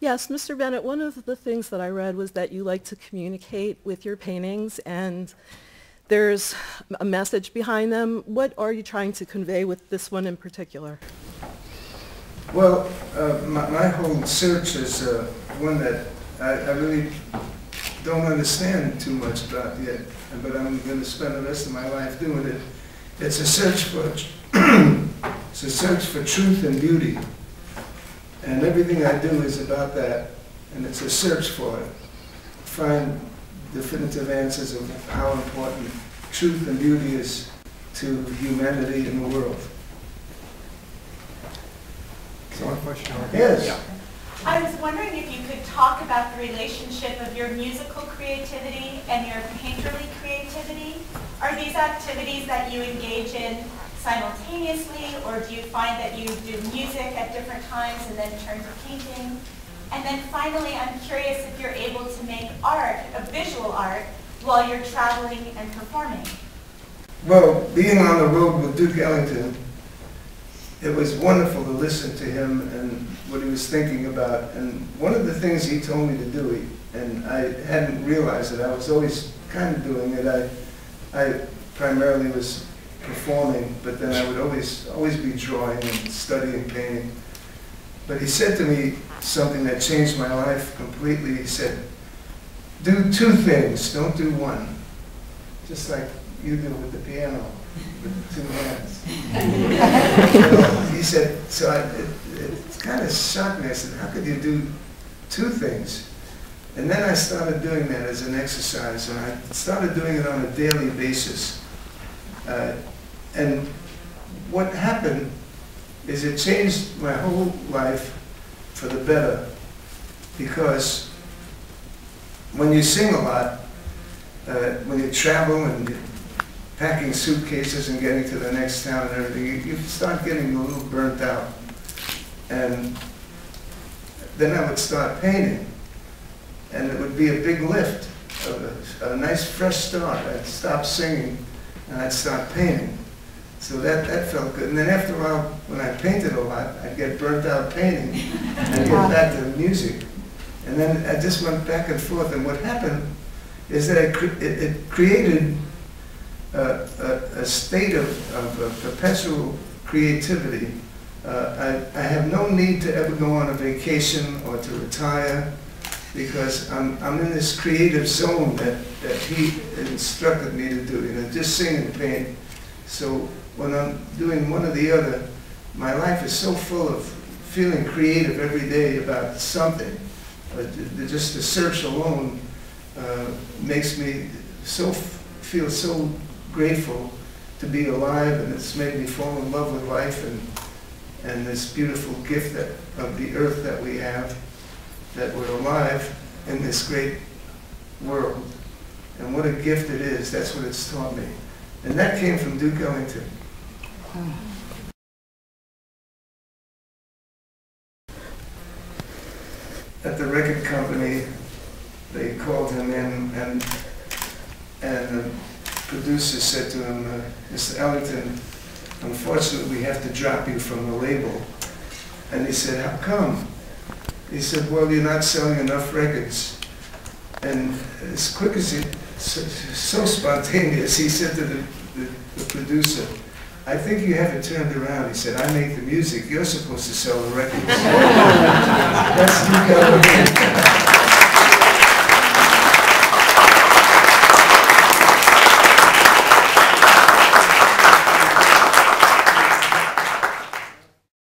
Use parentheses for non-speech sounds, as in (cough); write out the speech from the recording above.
Yes, Mr. Bennett, one of the things that I read was that you like to communicate with your paintings and there's a message behind them. What are you trying to convey with this one in particular? Well, uh, my, my whole search is uh, one that I, I really don't understand too much about yet, but I'm going to spend the rest of my life doing it. It's a search for, (clears throat) it's a search for truth and beauty. And everything I do is about that, and it's a search for it. Find definitive answers of how important truth and beauty is to humanity and the world. So one question Yes. Yeah. I was wondering if you could talk about the relationship of your musical creativity and your painterly creativity. Are these activities that you engage in simultaneously, or do you find that you do music at different times and then turn to painting? And then finally, I'm curious if you're able to make art, a visual art, while you're traveling and performing. Well, being on the road with Duke Ellington, it was wonderful to listen to him and what he was thinking about. And one of the things he told me to do, and I hadn't realized it, I was always kind of doing it. I, I primarily was performing, but then I would always, always be drawing and studying painting. But he said to me something that changed my life completely. He said, do two things, don't do one. Just like you do with the piano, with two hands. (laughs) he said, so I, it, it kind of shocked me. I said, how could you do two things? And then I started doing that as an exercise, and I started doing it on a daily basis. Uh, and what happened is it changed my whole life for the better because when you sing a lot, uh, when you travel and packing suitcases and getting to the next town and everything, you, you start getting a little burnt out. And then I would start painting, and it would be a big lift, a, a nice fresh start. I'd stop singing and I'd start painting. So that, that felt good. And then after a while, when I painted a lot, I'd get burnt out painting and get back to the music. And then I just went back and forth. And what happened is that it, cre it, it created a, a, a, state of, of perpetual creativity. Uh, I, I have no need to ever go on a vacation or to retire because I'm, I'm in this creative zone that, that he instructed me to do, you know, just sing and paint. So when I'm doing one or the other, my life is so full of feeling creative every day about something. Just the search alone uh, makes me so feel so grateful to be alive, and it's made me fall in love with life and and this beautiful gift that, of the earth that we have, that we're alive in this great world. And what a gift it is. That's what it's taught me. And that came from Duke Ellington. At the record company, they called him in and and the producer said to him, uh, Mr. Ellington, unfortunately we have to drop you from the label. And he said, how come? He said, well, you're not selling enough records. And as quick as he, so, so spontaneous, he said to the, the, the producer, I think you have it turned around. He said, I make the music. You're supposed to sell the records. (laughs) That's Duke Ellington.